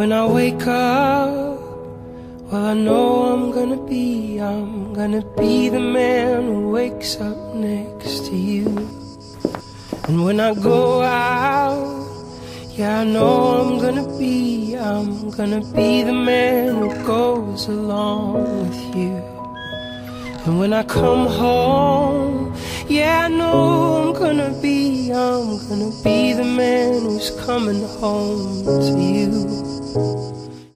When I wake up, well, I know I'm gonna be, I'm gonna be the man who wakes up next to you. And when I go out, yeah, I know I'm gonna be, I'm gonna be the man who goes along with you. And when I come home, yeah, I know I'm gonna be, I'm gonna be the man who's coming home to you.